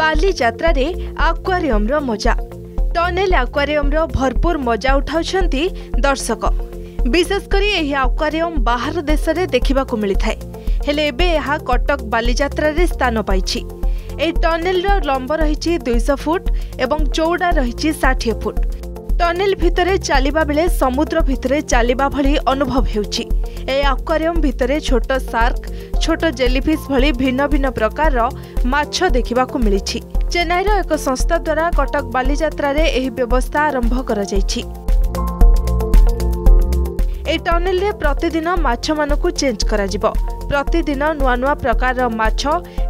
ବାଲିଯାତ୍ରାରେ ଆକ୍ୱାରିୟମର ମଜା। ଟନେଲ ଆକ୍ୱାରିୟମର ଭରପୁର ମଜା ଉଠାଉଛନ୍ତି ଦର୍ଶକ। ବିଶେଷ କରି ଏହି ଆକ୍ୱାରିୟମ ବାହାର ଦେଶରେ ଦେଖିବାକୁ ମିଳିଥାଏ। ହେଲେ ଏବେ ଏହା କଟକ ବାଲିଯାତ୍ରାରେ ସ୍ଥାନ ପାଇଛି। ଏହି ଟନେଲର ଲମ୍ବ ରହିଛି ଦୁଇଶହ ଫୁଟ ଏବଂ ଚଉଡ଼ା ରହିଛି ଷାଠିଏ ଫୁଟ। ଟନେଲ ଭିତରେ ଚାଲିବା ବେଳେ ସମୁଦ୍ର ଭିତରେ ଚାଲିବା ଭଳି ଅନୁଭବ ହେଉଛି। ଏହି ଆକ୍ୱାରିୟମ ଭିତରେ ଛୋଟ ସାର୍କ ଛୋଟ ଜେଲିଫିସ୍ ଭଳି ଭିନ୍ନ ଭିନ୍ନ ପ୍ରକାରର ମାଛ ଦେଖିବାକୁ ମିଳିଛି। ଚେନ୍ନାଇର ଏକ ସଂସ୍ଥା ଦ୍ୱାରା କଟକ ବାଲିଯାତ୍ରାରେ ଏହି ବ୍ୟବସ୍ଥା ଆରମ୍ଭ କରାଯାଇଛି। ଏହି ଟନେଲରେ ପ୍ରତିଦିନ ମାଛମାନଙ୍କୁ ଚେଞ୍ଜ କରାଯିବ। ପ୍ରତିଦିନ ନୂଆ ନୂଆ ପ୍ରକାରର ମାଛ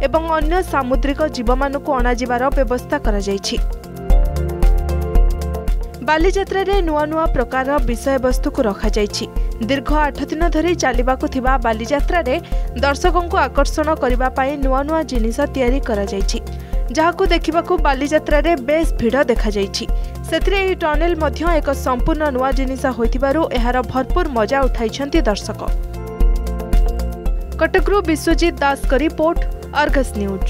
ଏବଂ ଅନ୍ୟ ସାମୁଦ୍ରିକ ଜୀବମାନଙ୍କୁ ଅଣାଯିବାର ବ୍ୟବସ୍ଥା କରାଯାଇଛି। ବାଲିଯାତ୍ରାରେ ନୂଆ ନୂଆ ପ୍ରକାରର ବିଷୟବସ୍ତୁକୁ ରଖାଯାଇଛି। ଦୀର୍ଘ ଆଠ ଦିନ ଧରି ଚାଲିବାକୁ ଥିବା ବାଲିଯାତ୍ରାରେ ଦର୍ଶକଙ୍କୁ ଆକର୍ଷଣ କରିବା ପାଇଁ ନୂଆ ନୂଆ ଜିନିଷ ତିଆରି କରାଯାଇଛି। ଯାହାକୁ ଦେଖିବାକୁ ବାଲିଯାତ୍ରାରେ ବେଶ୍ ଭିଡ଼ ଦେଖାଯାଇଛି। ସେଥିରେ ଏହି ଟନେଲ ମଧ୍ୟ ଏକ ସମ୍ପୂର୍ଣ୍ଣ ନୂଆ ଜିନିଷ ହୋଇଥିବାରୁ ଏହାର ଭରପୁର ମଜା ଉଠାଇଛନ୍ତି ଦର୍ଶକ। କଟକରୁ ବିଶ୍ୱଜିତ ଦାସଙ୍କ ରିପୋର୍ଟ ଅର୍ଗସ୍ ନ୍ୟୁଜ୍।